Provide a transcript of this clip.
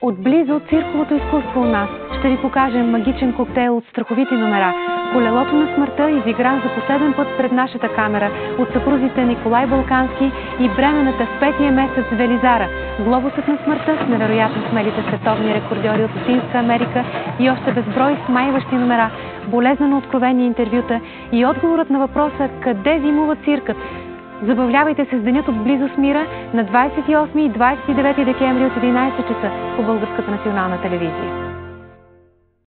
Отблизо цирковото изкуство у нас ще ви покажем магичен коктейл от страховити номера. Колелото на смъртта изигран за последен път пред нашата камера от съпрузите Николай Балкански и бременната в петия месец Велизара. Глобусът на смъртта с невероятно смелите световни рекордьори от Латинска Америка и още безброй смайващи номера, болезнено откровени интервюта и отговорът на въпроса къде зимува циркът Забавлявайте се с денят от близо с мира на 28 и 29 декември от 11 часа по Българската национална телевизия.